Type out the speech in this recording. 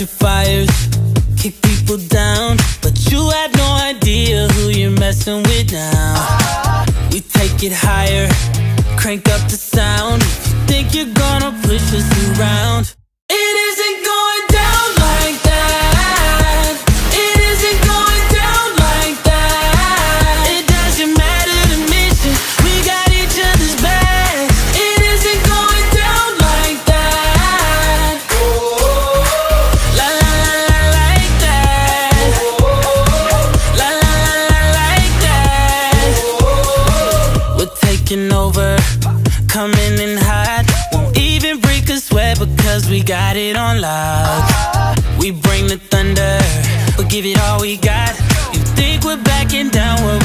your fires, kick people down, but you had no idea who you're messing with now. We take it higher, crank up the sound. If you think you're gonna push us around? Taking over, coming in hot. Won't even break a sweat because we got it on loud. We bring the thunder, we'll give it all we got. You think we're backing down, we're